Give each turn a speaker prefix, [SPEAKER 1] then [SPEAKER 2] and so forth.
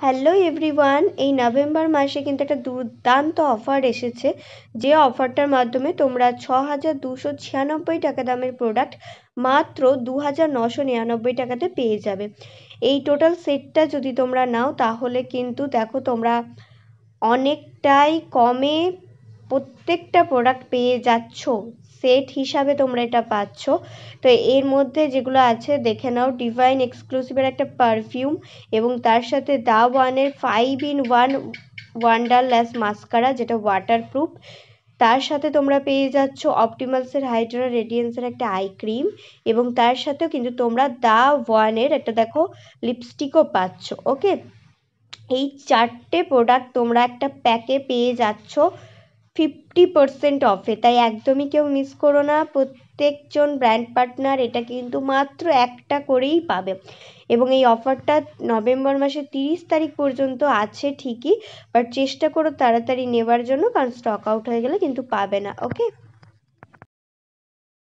[SPEAKER 1] Hello everyone এই November মাসে কিন্তু একটা দুর্দান্ত অফার এসেছে। যে অফারটার মাধ্যমে তোমরা ছ হাজার দুশো ছিয়ানব্বই টাকা দামের প্রোডাক্ট মাত্র দু হাজার নশো নিরানব্বই টাকাতে পেয়ে যাবে। এই টোটাল সেটটা যদি তোমরা নাও, তাহলে কিন্তু দেখো তোমরা অনেকটাই কমে প্রত্যেকটা প্রোডাক্ট পেয়ে যাচ্ছ সেট হিসাবে তোমরা এটা পাচ্ছ। তো এর মধ্যে যেগুলো আছে, দেখে নাও ডিভাইন এক্সক্লুসিভের একটা পারফিউম এবং তার সাথে দা ওয়ানের five in one wonder lash mascara যেটা ওয়াটারপ্রুফ তার সাথে তোমরা পেয়ে যাচ্ছ অপটিমালসের হাইড্রা রেডিয়েন্সের একটা আই ক্রিম এবং তার সাথেও কিন্তু তোমরা দা ওয়ানের একটা দেখো লিপস্টিকও পাচ্ছ ওকে এই চারটে প্রোডাক্ট তোমরা একটা প্যাকে পেয়ে যাচ্ছ। ফিফটি পার্সেন্ট অফে তাই একদমই কেউ মিস করো না। প্রত্যেকজন ব্র্যান্ড পার্টনার এটা কিন্তু মাত্র একটা করেই পাবে। এবং এই অফারটা নভেম্বর মাসের তিরিশ তারিখ পর্যন্ত আছে ঠিকই বাট চেষ্টা করো তাড়াতাড়ি নেওয়ার জন্য, কারণ স্টক আউট হয়ে গেলে কিন্তু পাবে না ওকে